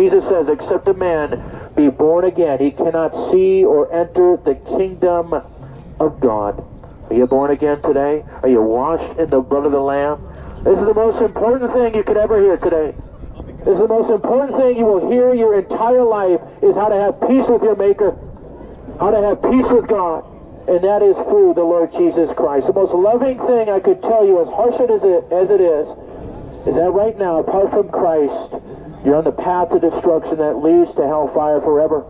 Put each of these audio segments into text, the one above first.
Jesus says, except a man be born again, he cannot see or enter the kingdom of God. Are you born again today? Are you washed in the blood of the Lamb? This is the most important thing you could ever hear today. This is the most important thing you will hear your entire life is how to have peace with your Maker, how to have peace with God, and that is through the Lord Jesus Christ. The most loving thing I could tell you, as harsh as it, as it is, is that right now, apart from Christ, you're on the path to destruction that leads to hellfire forever.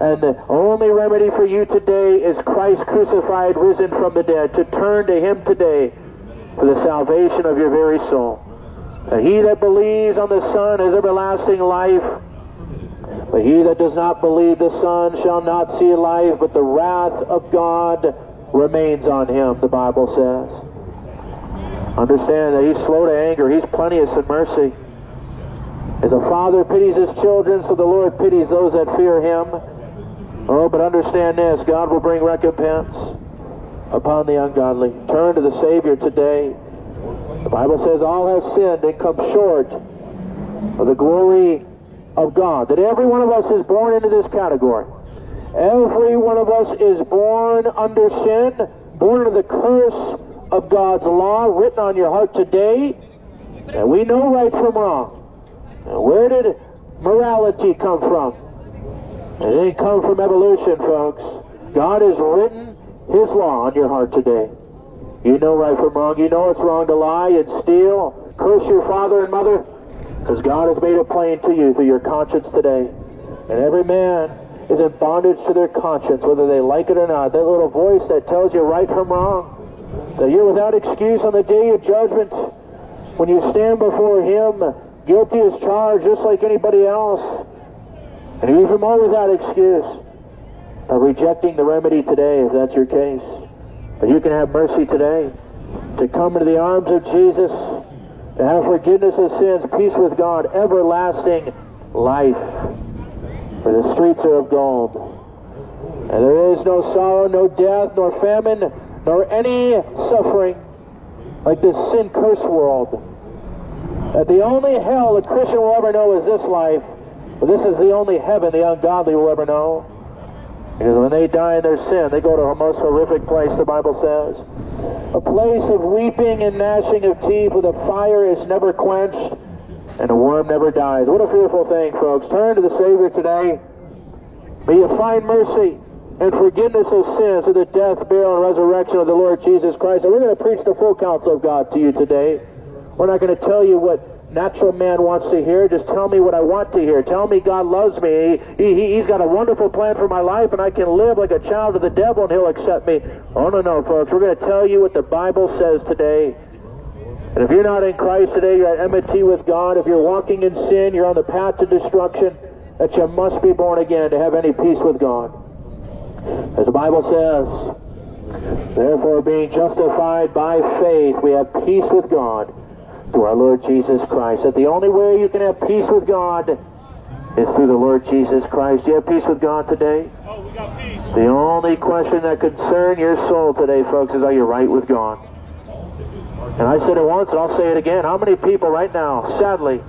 And the only remedy for you today is Christ crucified, risen from the dead, to turn to Him today for the salvation of your very soul. And he that believes on the Son has everlasting life. But he that does not believe the Son shall not see life, but the wrath of God remains on him, the Bible says. Understand that he's slow to anger. He's plenteous in mercy. As a father pities his children, so the Lord pities those that fear him. Oh, but understand this, God will bring recompense upon the ungodly. Turn to the Savior today. The Bible says all have sinned and come short of the glory of God. That every one of us is born into this category. Every one of us is born under sin, born under the curse of God's law written on your heart today. And we know right from wrong. And where did morality come from? It didn't come from evolution, folks. God has written His law on your heart today. You know right from wrong. You know it's wrong to lie and steal, curse your father and mother, because God has made it plain to you through your conscience today. And every man is in bondage to their conscience, whether they like it or not. That little voice that tells you right from wrong, that you're without excuse on the day of judgment. When you stand before Him, guilty as charged, just like anybody else. And even more without excuse of rejecting the remedy today, if that's your case. But you can have mercy today to come into the arms of Jesus, to have forgiveness of sins, peace with God, everlasting life. For the streets are of gold. And there is no sorrow, no death, nor famine, nor any suffering like this sin cursed world. That the only hell a Christian will ever know is this life, but this is the only heaven the ungodly will ever know. Because when they die in their sin, they go to a most horrific place, the Bible says. A place of weeping and gnashing of teeth where the fire is never quenched and the worm never dies. What a fearful thing, folks. Turn to the Savior today. May you find mercy and forgiveness of sins through the death, burial, and resurrection of the Lord Jesus Christ. And we're going to preach the full counsel of God to you today. We're not going to tell you what natural man wants to hear. Just tell me what I want to hear. Tell me God loves me. He, he, he's got a wonderful plan for my life, and I can live like a child of the devil, and He'll accept me. Oh, no, no, folks. We're going to tell you what the Bible says today. And if you're not in Christ today, you're at enmity with God. If you're walking in sin, you're on the path to destruction, that you must be born again to have any peace with God. As the Bible says, therefore being justified by faith, we have peace with God through our Lord Jesus Christ. That the only way you can have peace with God is through the Lord Jesus Christ. Do you have peace with God today? Oh, we got peace. The only question that concerns your soul today, folks, is are you right with God? And I said it once, and I'll say it again. How many people right now, sadly,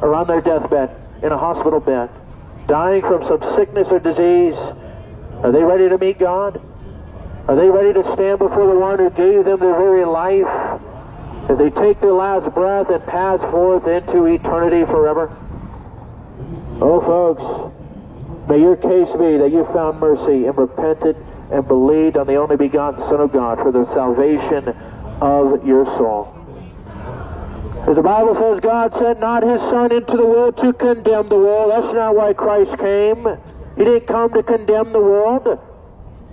are on their deathbed, in a hospital bed, dying from some sickness or disease? Are they ready to meet God? Are they ready to stand before the one who gave them their very life? As they take their last breath and pass forth into eternity forever? Oh, folks, may your case be that you found mercy and repented and believed on the only begotten Son of God for the salvation of your soul. As the Bible says, God sent not his Son into the world to condemn the world. That's not why Christ came. He didn't come to condemn the world.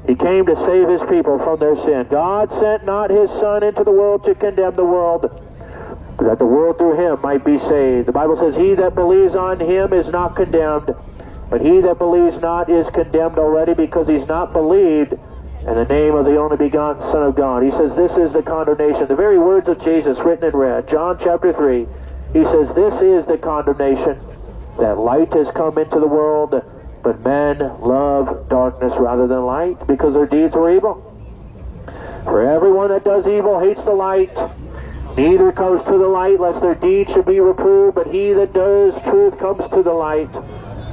He came to save his people from their sin. God sent not his Son into the world to condemn the world, but that the world through him might be saved. The Bible says, He that believes on him is not condemned, but he that believes not is condemned already because he's not believed in the name of the only begotten Son of God. He says, This is the condemnation. The very words of Jesus written in red, John chapter 3. He says, This is the condemnation that light has come into the world but men love darkness rather than light because their deeds were evil. For everyone that does evil hates the light Neither comes to the light, lest their deeds should be reproved, but he that does truth comes to the light,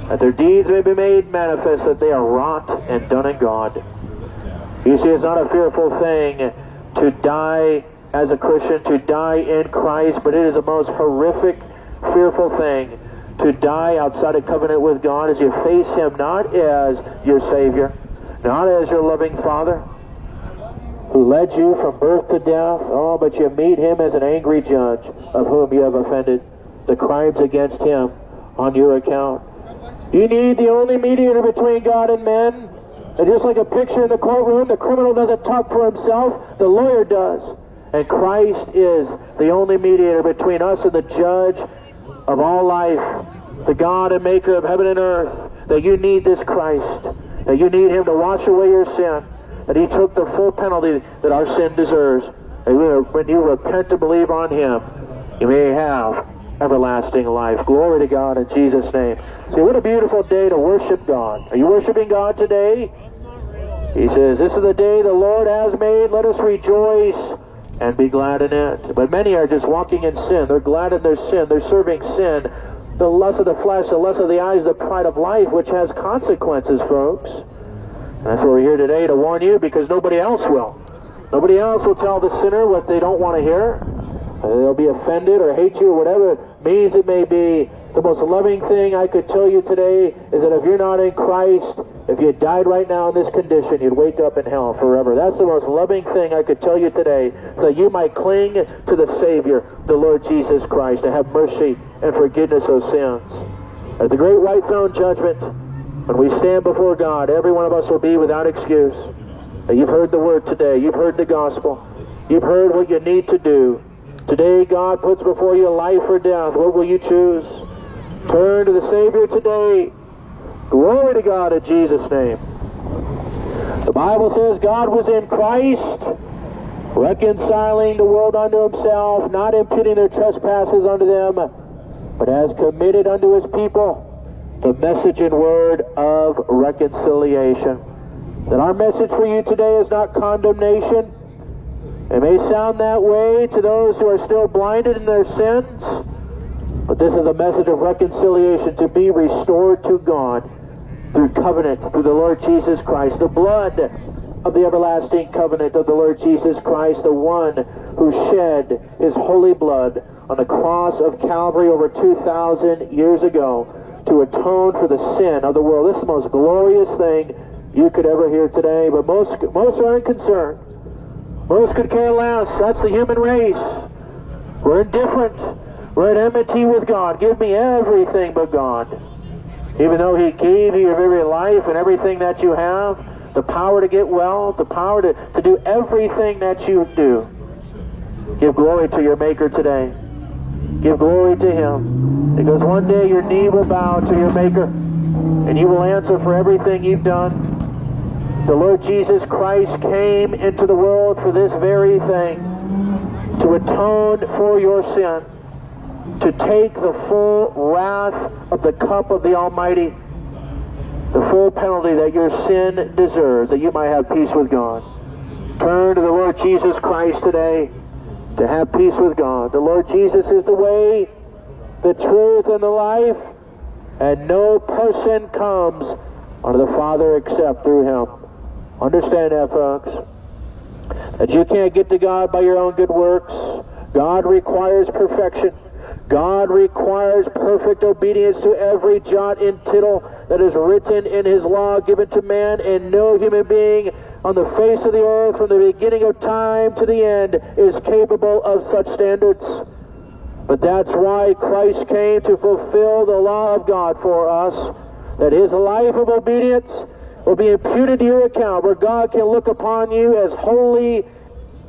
that their deeds may be made manifest, that they are wrought and done in God. You see, it's not a fearful thing to die as a Christian, to die in Christ, but it is a most horrific, fearful thing to die outside of covenant with God as you face Him not as your Savior, not as your loving Father, who led you from birth to death. Oh, but you meet him as an angry judge of whom you have offended the crimes against him on your account. You need the only mediator between God and men. And just like a picture in the courtroom, the criminal doesn't talk for himself, the lawyer does. And Christ is the only mediator between us and the judge of all life, the God and maker of heaven and earth. That you need this Christ. That you need him to wash away your sin that he took the full penalty that our sin deserves. And when you repent and believe on him, you may have everlasting life. Glory to God in Jesus' name. See, what a beautiful day to worship God. Are you worshiping God today? He says, This is the day the Lord has made. Let us rejoice and be glad in it. But many are just walking in sin. They're glad in their sin. They're serving sin. The lust of the flesh, the lust of the eyes, the pride of life, which has consequences, folks. That's why we're here today to warn you because nobody else will. Nobody else will tell the sinner what they don't want to hear. They'll be offended or hate you or whatever means it may be. The most loving thing I could tell you today is that if you're not in Christ, if you died right now in this condition, you'd wake up in hell forever. That's the most loving thing I could tell you today, so that you might cling to the Savior, the Lord Jesus Christ, to have mercy and forgiveness of sins. At the great white throne judgment, when we stand before God, every one of us will be without excuse. You've heard the word today. You've heard the gospel. You've heard what you need to do. Today, God puts before you life or death. What will you choose? Turn to the Savior today. Glory to God in Jesus' name. The Bible says God was in Christ, reconciling the world unto himself, not imputing their trespasses unto them, but has committed unto his people the message and word of reconciliation. That our message for you today is not condemnation. It may sound that way to those who are still blinded in their sins, but this is a message of reconciliation to be restored to God through covenant, through the Lord Jesus Christ, the blood of the everlasting covenant of the Lord Jesus Christ, the one who shed his holy blood on the cross of Calvary over 2,000 years ago to atone for the sin of the world. This is the most glorious thing you could ever hear today, but most, most aren't concerned. Most could care less. That's the human race. We're indifferent. We're at enmity with God. Give me everything but God. Even though He gave you your very life and everything that you have, the power to get well, the power to, to do everything that you do. Give glory to your Maker today. Give glory to Him. Because one day your knee will bow to your Maker and you will answer for everything you've done. The Lord Jesus Christ came into the world for this very thing to atone for your sin, to take the full wrath of the cup of the Almighty, the full penalty that your sin deserves, that you might have peace with God. Turn to the Lord Jesus Christ today to have peace with God. The Lord Jesus is the way, the truth, and the life, and no person comes unto the Father except through him. Understand that, folks. That you can't get to God by your own good works. God requires perfection. God requires perfect obedience to every jot and tittle that is written in his law given to man, and no human being on the face of the earth from the beginning of time to the end is capable of such standards. But that's why Christ came to fulfill the law of God for us, that his life of obedience will be imputed to your account, where God can look upon you as holy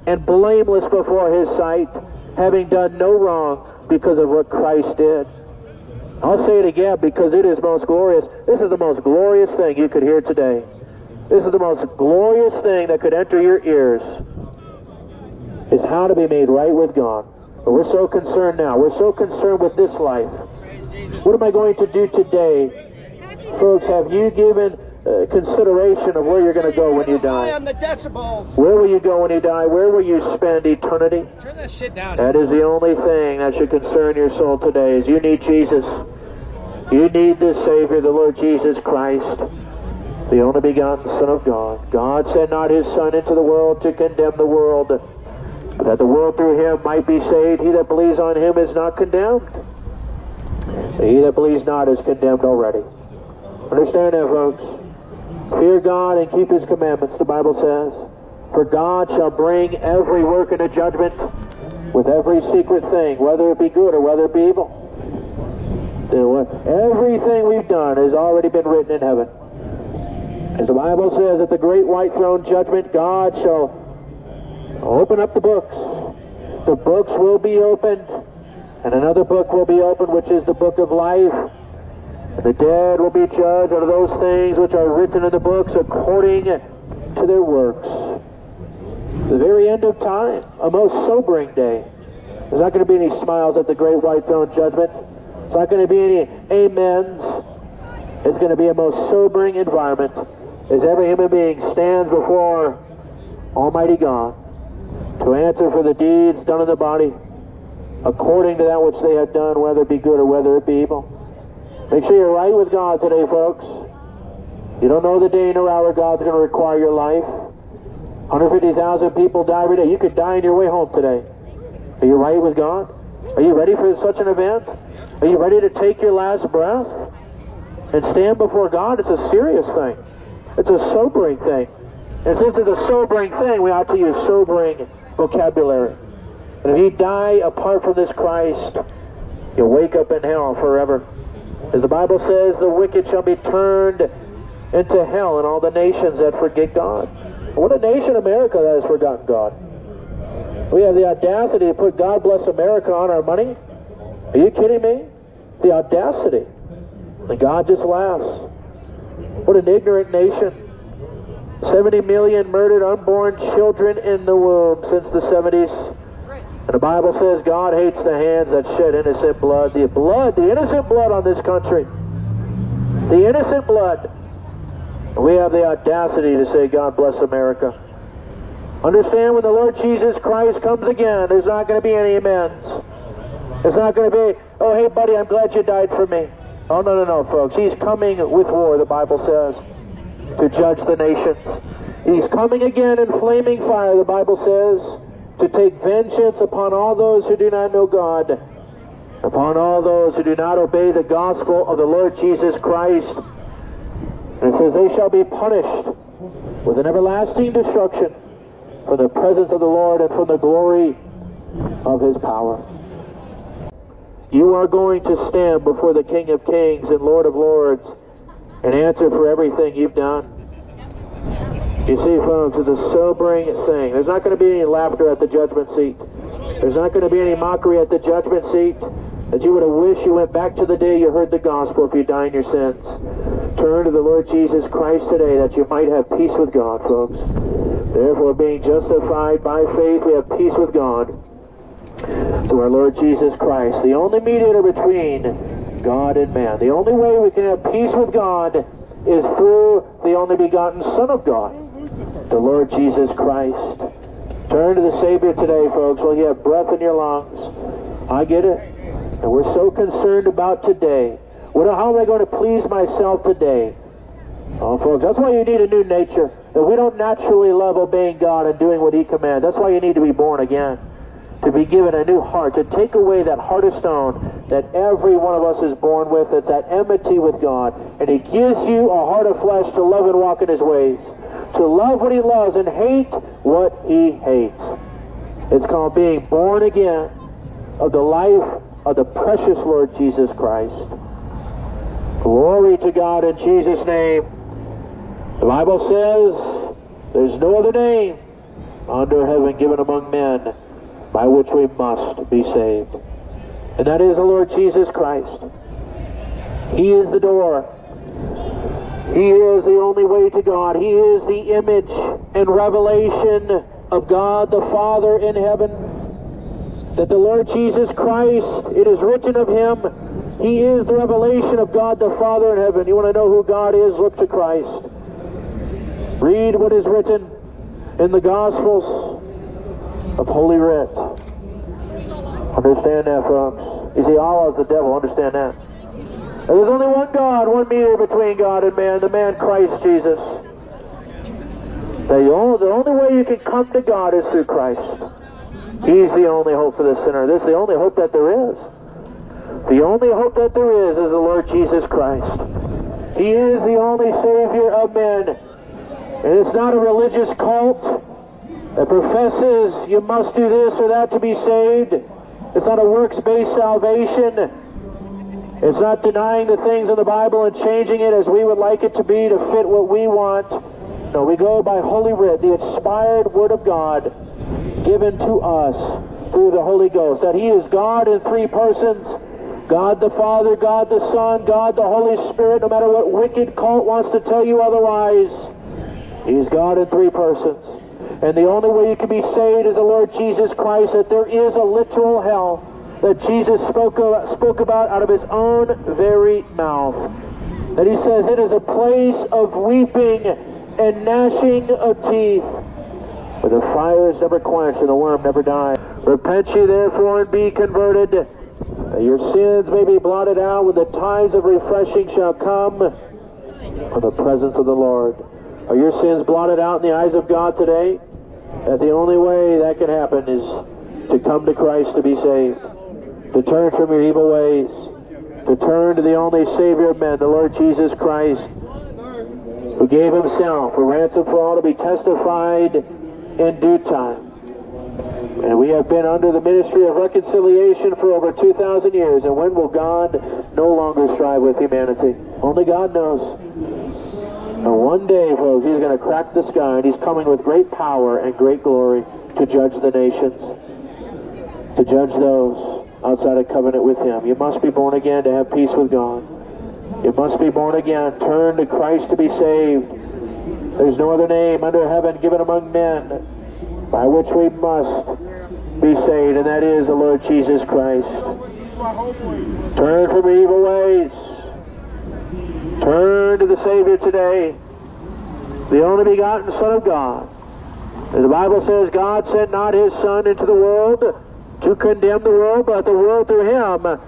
and blameless before his sight, having done no wrong because of what Christ did. I'll say it again because it is most glorious. This is the most glorious thing you could hear today. This is the most glorious thing that could enter your ears is how to be made right with God. But we're so concerned now. We're so concerned with this life. What am I going to do today? Folks, have you given uh, consideration of where you're going to go when you die. on the decibels. Where will you go when you die? Where will you spend eternity? Turn that shit down. That is the only thing that should concern your soul today is you need Jesus. You need the Savior, the Lord Jesus Christ, the only begotten Son of God. God sent not his Son into the world to condemn the world, but that the world through him might be saved. He that believes on him is not condemned. But he that believes not is condemned already. Understand that, folks. Fear God and keep his commandments, the Bible says. For God shall bring every work into judgment with every secret thing, whether it be good or whether it be evil. Everything we've done has already been written in heaven. As the Bible says, at the great white throne judgment, God shall open up the books. The books will be opened, and another book will be opened, which is the book of life. The dead will be judged of those things which are written in the books according to their works. The very end of time, a most sobering day. There's not going to be any smiles at the great white throne judgment. It's not going to be any amens. It's going to be a most sobering environment as every human being stands before Almighty God to answer for the deeds done in the body according to that which they have done, whether it be good or whether it be evil. Make sure you're right with God today, folks. You don't know the day nor hour God's going to require your life. 150,000 people die every day. You could die on your way home today. Are you right with God? Are you ready for such an event? Are you ready to take your last breath and stand before God? It's a serious thing. It's a sobering thing. And since it's a sobering thing, we ought to use sobering vocabulary. And if you die apart from this Christ, you'll wake up in hell forever. As the Bible says, the wicked shall be turned into hell and all the nations that forget God. What a nation, America, that has forgotten God. We have the audacity to put God bless America on our money. Are you kidding me? The audacity. And God just laughs. What an ignorant nation. 70 million murdered unborn children in the womb since the 70s. And the Bible says God hates the hands that shed innocent blood. The blood, the innocent blood on this country. The innocent blood. We have the audacity to say, God bless America. Understand when the Lord Jesus Christ comes again, there's not going to be any amends. It's not going to be, oh, hey, buddy, I'm glad you died for me. Oh, no, no, no, folks. He's coming with war, the Bible says, to judge the nations. He's coming again in flaming fire, the Bible says, to take vengeance upon all those who do not know God, upon all those who do not obey the gospel of the Lord Jesus Christ. And it says, they shall be punished with an everlasting destruction from the presence of the Lord and from the glory of his power. You are going to stand before the King of Kings and Lord of Lords and answer for everything you've done. You see, folks, it's a sobering thing. There's not going to be any laughter at the judgment seat. There's not going to be any mockery at the judgment seat that you would have wished you went back to the day you heard the gospel if you die in your sins. Turn to the Lord Jesus Christ today that you might have peace with God, folks. Therefore, being justified by faith, we have peace with God through our Lord Jesus Christ, the only mediator between God and man. The only way we can have peace with God is through the only begotten Son of God, the Lord Jesus Christ. Turn to the Savior today, folks, while you have breath in your lungs. I get it. And we're so concerned about today. What, how am I going to please myself today? Oh, folks, that's why you need a new nature. That we don't naturally love obeying God and doing what He commands. That's why you need to be born again to be given a new heart, to take away that heart of stone that every one of us is born with. that's that enmity with God. And He gives you a heart of flesh to love and walk in His ways, to love what He loves and hate what He hates. It's called being born again of the life of the precious Lord Jesus Christ. Glory to God in Jesus' name. The Bible says there's no other name under heaven given among men by which we must be saved. And that is the Lord Jesus Christ. He is the door. He is the only way to God. He is the image and revelation of God the Father in heaven. That the Lord Jesus Christ, it is written of him, he is the revelation of God the Father in heaven. You want to know who God is? Look to Christ. Read what is written in the Gospels of Holy Writ. Understand that, folks. You see, Allah is the devil. Understand that. There's only one God, one mediator between God and man, the man Christ Jesus. The only, the only way you can come to God is through Christ. He's the only hope for the sinner. This is the only hope that there is. The only hope that there is is the Lord Jesus Christ. He is the only Savior of men. And it's not a religious cult that professes you must do this or that to be saved. It's not a works-based salvation. It's not denying the things in the Bible and changing it as we would like it to be to fit what we want. No, we go by Holy Writ, the inspired Word of God given to us through the Holy Ghost. That He is God in three persons. God the Father, God the Son, God the Holy Spirit, no matter what wicked cult wants to tell you otherwise. He's God in three persons. And the only way you can be saved is the Lord Jesus Christ, that there is a literal hell that Jesus spoke, spoke about out of his own very mouth. That he says it is a place of weeping and gnashing of teeth, where the fire is never quenched and the worm never dies. Repent ye therefore and be converted, that your sins may be blotted out when the times of refreshing shall come from the presence of the Lord. Are your sins blotted out in the eyes of God today? That the only way that can happen is to come to Christ to be saved, to turn from your evil ways, to turn to the only Savior of men, the Lord Jesus Christ, who gave himself a ransom for all to be testified in due time. And we have been under the ministry of reconciliation for over 2,000 years. And when will God no longer strive with humanity? Only God knows. And one day, folks, he's going to crack the sky, and he's coming with great power and great glory to judge the nations, to judge those outside of covenant with him. You must be born again to have peace with God. You must be born again. Turn to Christ to be saved. There's no other name under heaven given among men by which we must be saved, and that is the Lord Jesus Christ. Turn from evil ways. Turn to the Savior today, the only begotten Son of God. The Bible says, God sent not his Son into the world to condemn the world, but the world through him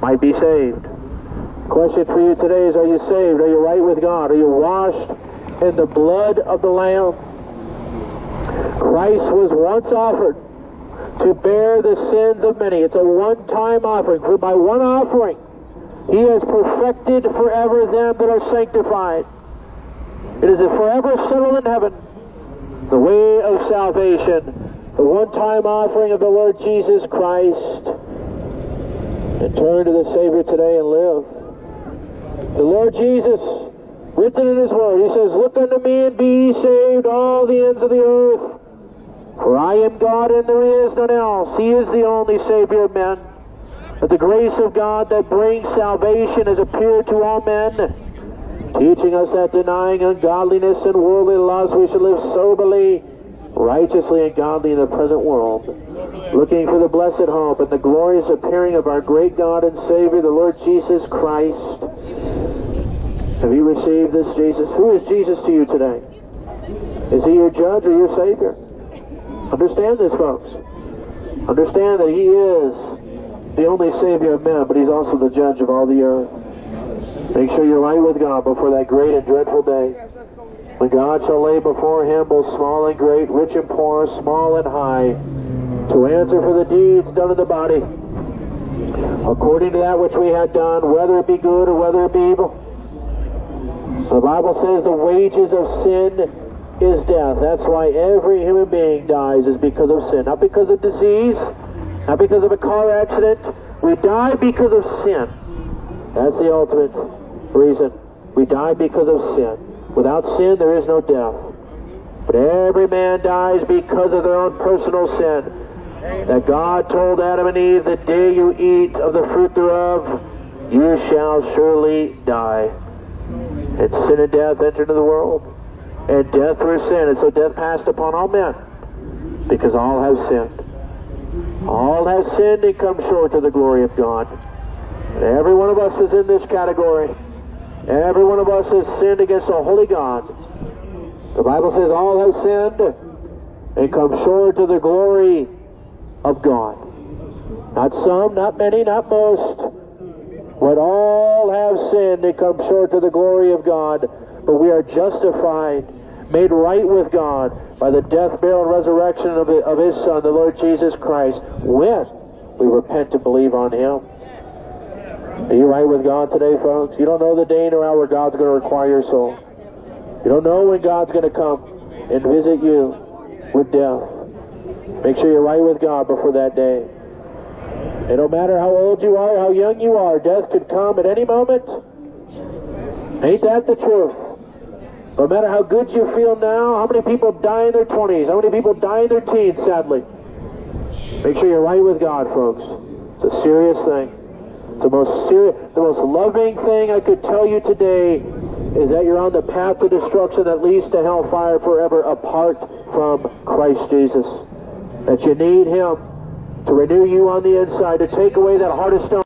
might be saved. Question for you today is, are you saved? Are you right with God? Are you washed in the blood of the Lamb? Christ was once offered to bear the sins of many. It's a one-time offering. For by one offering, he has perfected forever them that are sanctified. It is a forever settled in heaven. The way of salvation, the one-time offering of the Lord Jesus Christ. And turn to the Savior today and live. The Lord Jesus, written in his word, he says, Look unto me and be saved all the ends of the earth. For I am God and there is none else. He is the only Savior of men. That the grace of God that brings salvation has appeared to all men, teaching us that denying ungodliness and worldly lusts we should live soberly, righteously, and godly in the present world, looking for the blessed hope and the glorious appearing of our great God and Savior, the Lord Jesus Christ. Have you received this Jesus? Who is Jesus to you today? Is he your judge or your Savior? Understand this, folks. Understand that he is the only Savior of men, but he's also the judge of all the earth. Make sure you're right with God before that great and dreadful day. When God shall lay before him both small and great, rich and poor, small and high, to answer for the deeds done in the body, according to that which we had done, whether it be good or whether it be evil. The Bible says the wages of sin is death. That's why every human being dies is because of sin. Not because of disease, not because of a car accident. We die because of sin. That's the ultimate reason. We die because of sin. Without sin, there is no death. But every man dies because of their own personal sin. That God told Adam and Eve, the day you eat of the fruit thereof, you shall surely die. And sin and death entered into the world. And death through sin. And so death passed upon all men. Because all have sinned. All have sinned and come short of the glory of God. And every one of us is in this category. Every one of us has sinned against a holy God. The Bible says all have sinned and come short of the glory of God. Not some, not many, not most. But all have sinned and come short of the glory of God. But we are justified, made right with God by the death, burial, and resurrection of, His Son, the Lord Jesus Christ, when we repent and believe on Him. Are you right with God today, folks? You don't know the day nor hour God's going to require your soul. You don't know when God's going to come and visit you with death. Make sure you're right with God before that day. It don't matter how old you are, how young you are, death could come at any moment. Ain't that the truth? No matter how good you feel now, how many people die in their 20s? How many people die in their teens, sadly? Make sure you're right with God, folks. It's a serious thing. The most serious, the most loving thing I could tell you today is that you're on the path to destruction that leads to hellfire forever apart from Christ Jesus. That you need Him to renew you on the inside, to take away that heart of stone.